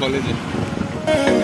College है।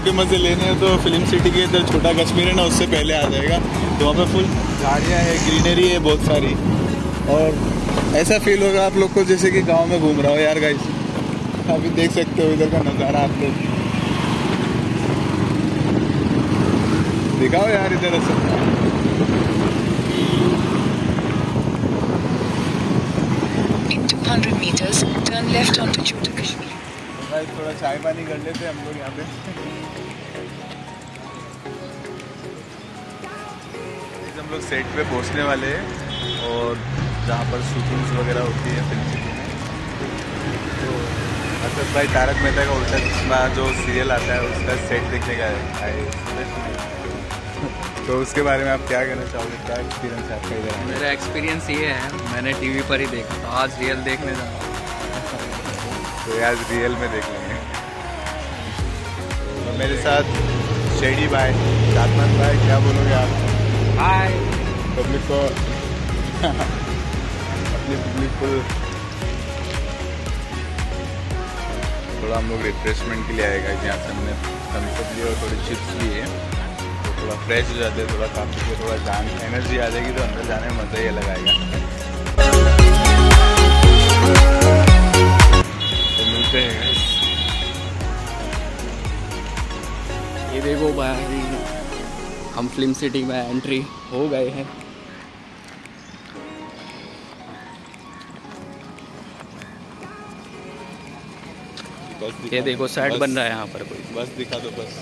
गाँव के मज़े लेने हैं तो फ़िल्म सिटी के इधर छोटा कश्मीर है ना उससे पहले आ जाएगा। तो वहाँ पे फुल झाड़ियाँ है ग्रीनरी है बहुत सारी। और ऐसा फील होगा आप लोग को जैसे कि गाँव में घूम रहा हो यार गाइस अभी देख सकते हो इधर का नज़ारा आप लोग। दिखाओ यार इधर ऐसा। Meters, turn left onto Chota Kashmir. थोड़ा चाय पानी कर लेते हैं हम लोग यहाँ पे। हम लोग सेट पे पहुँचने वाले हैं और जहाँ पर शूटिंग्स वगैरह होती है फ़िल्म सिटी में। तो असद भाई तारक मेहता का उल्टा चश्मा जो सीरियल आता है उसका सेट देखने का आए तो उसके बारे में आप क्या कहना चाहोगे? क्या एक्सपीरियंस है आपका इधर? मेरा एक्सपीरियंस ये है मैंने टीवी पर ही देखा था आज रियल देखने जा रहा हूँ। तो आज रियल में देख लेंगे। तो मेरे साथ शेडी भाई चातमन भाई क्या बोलोगे आप? पब्लिक को अपनी पब्लिक को थोड़ा हम लोग रिफ्रेशमेंट के लिए आएगा यहाँ से हमने थम्सअप लिए और थोड़ी चिप्स लिए तो थोड़ा फ्रेश हो जाते हैं, थोड़ा काफ़ी को थोड़ा जान एनर्जी आ जाएगी तो अंदर जाने में मज़ा ही अलग आएगा। तो मिलते हैं ये देखो भाई, हम फ़िल्म सिटी में एंट्री हो गए हैं। ये देखो बस- बन रहा है यहाँ पर कोई। बस दिखा दो बस।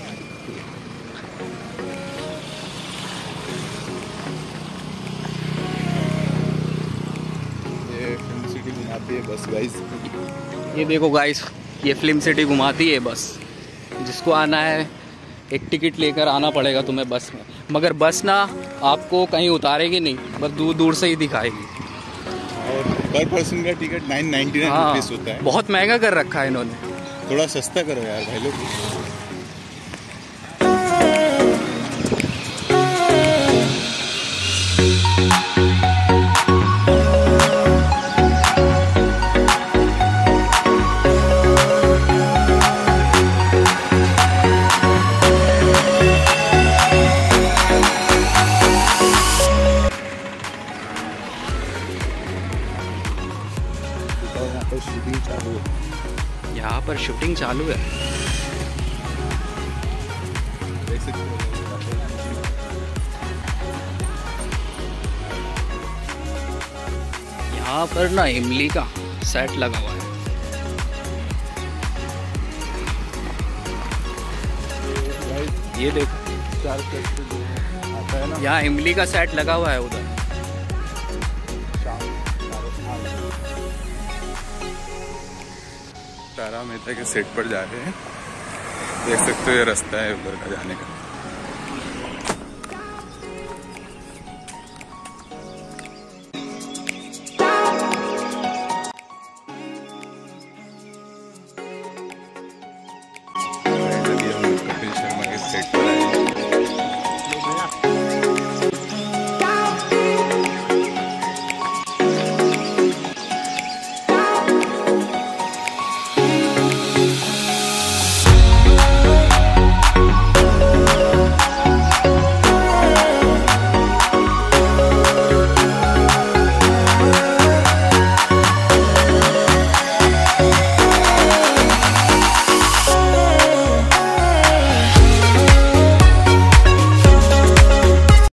ये फ़िल्म सिटी घुमाती है बस गाइस ये देखो गाइस ये फ़िल्म सिटी घुमाती है बस। जिसको आना है एक टिकट लेकर आना पड़ेगा तुम्हें बस में। मगर बस ना आपको कहीं उतारेगी नहीं बस दूर दूर से ही दिखाएगी। और पर पर्सन का टिकट नाइन नाइन्टी नाइन होता है। बहुत महँगा कर रखा है इन्होंने। थोड़ा सस्ता करो यार भाई लोग। यहाँ पर शूटिंग चालू है। यहाँ पर ना इमली का सेट लगा हुआ है। ये देखो। यहाँ इमली का सेट लगा हुआ है उधर। तारा मेहता के सेट पर जा रहे हैं। देख सकते हो ये रास्ता है उधर का जाने का।